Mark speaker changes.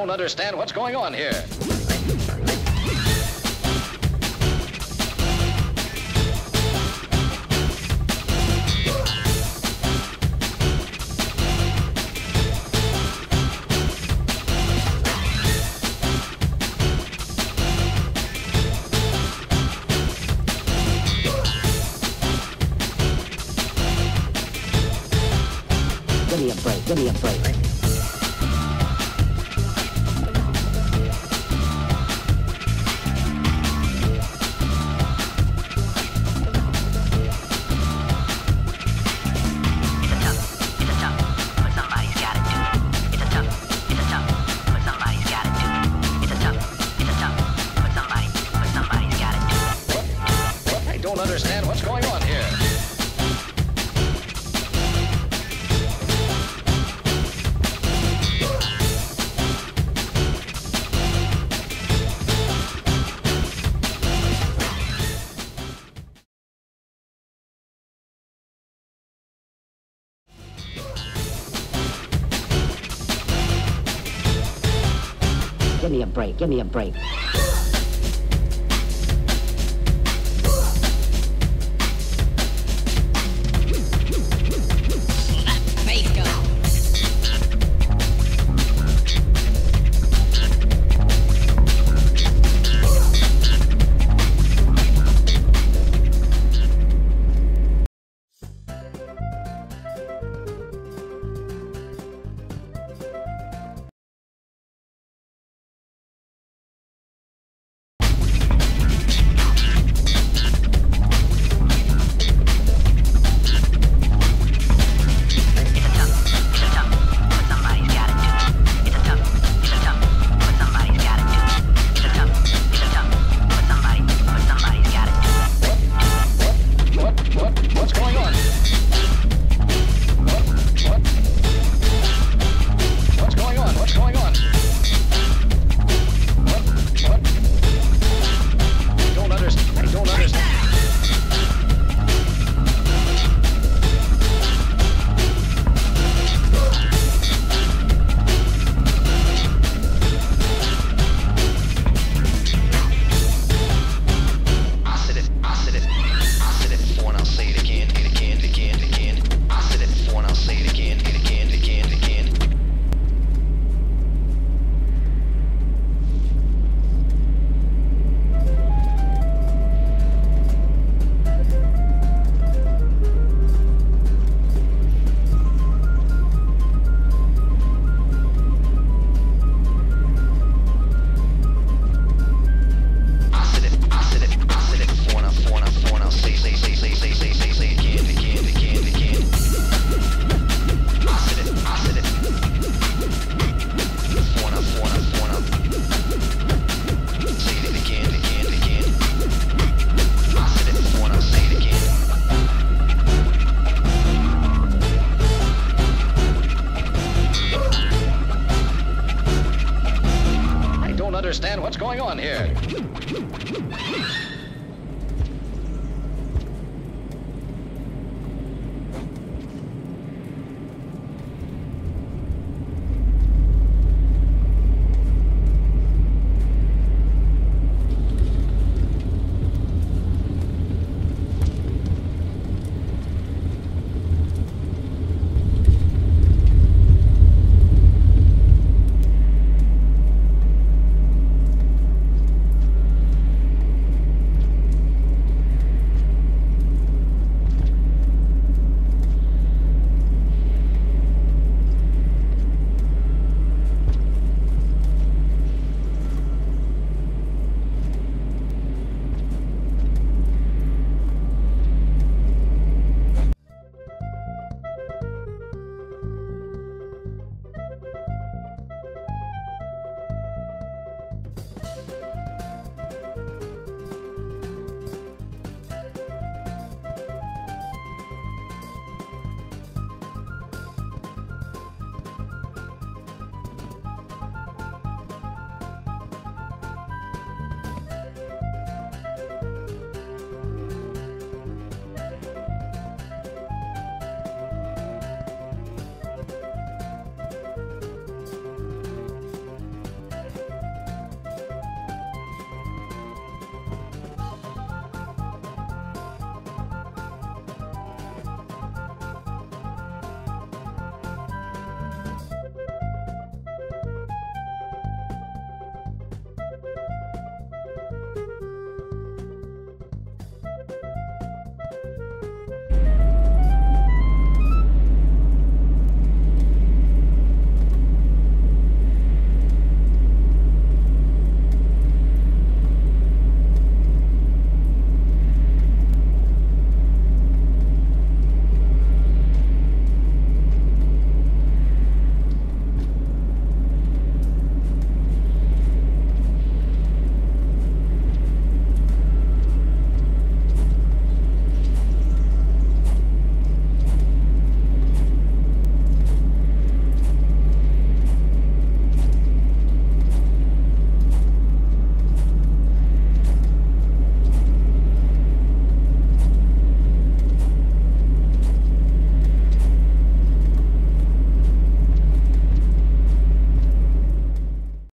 Speaker 1: don't understand what's going on here.
Speaker 2: Give me a break. Give me a break.
Speaker 1: understand what's going on here.
Speaker 2: Give me a break, give me a break.